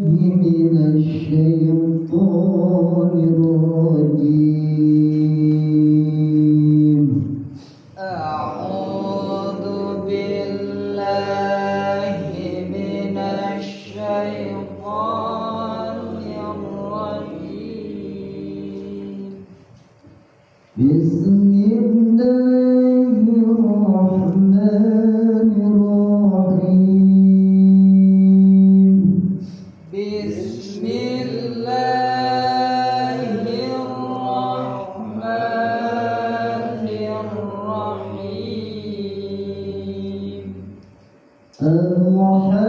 من الشيطان الرجيم. أعوذ بالله من الشيطان الرجيم. بسم الحمد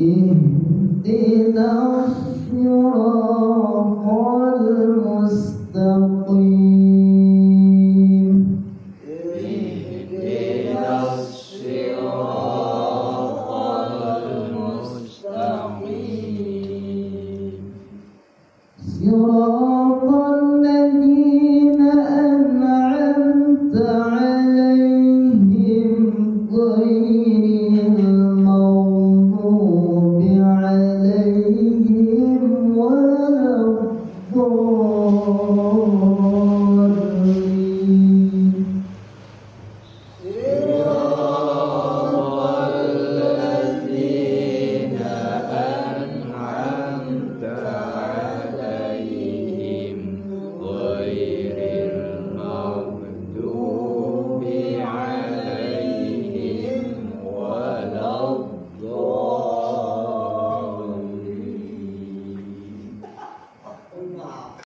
اهدنا الصراط المستقيم. اهدنا الصراط المستقيم. صراط